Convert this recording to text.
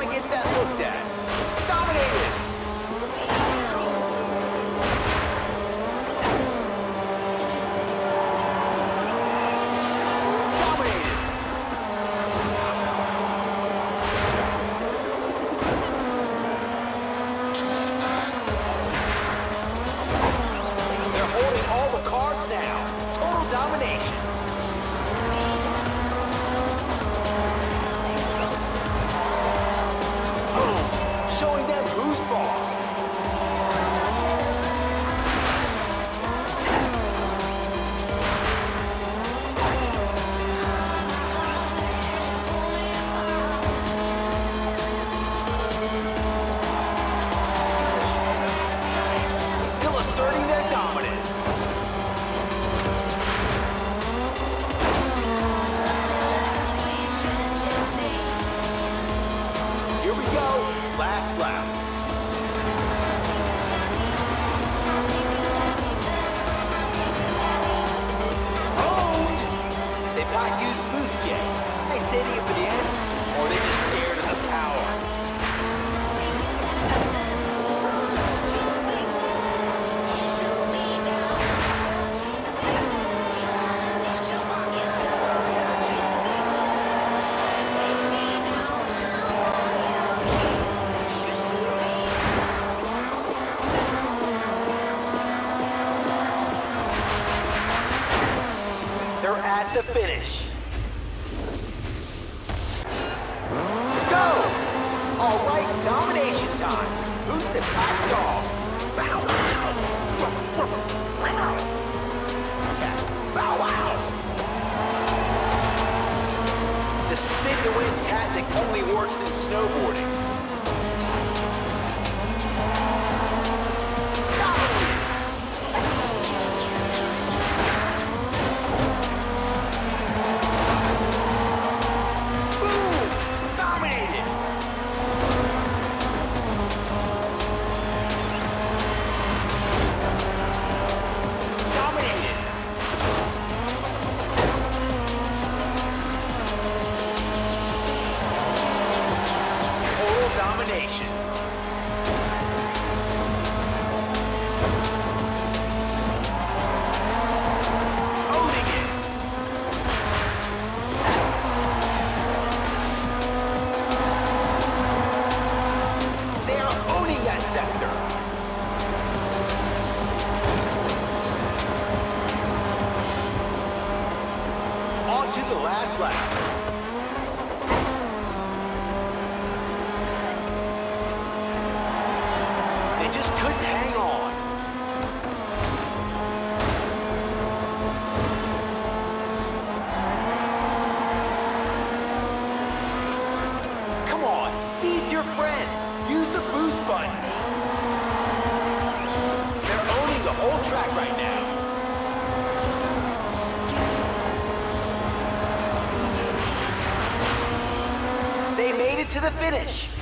want to get that looked at. Dominated! Dominated! Last lap. At the finish. Go! All right, domination time. Who's the top dog? Bow wow! Bow wow! The spin to win tactic only works in snowboarding. They're owning the whole track right now. To the finish.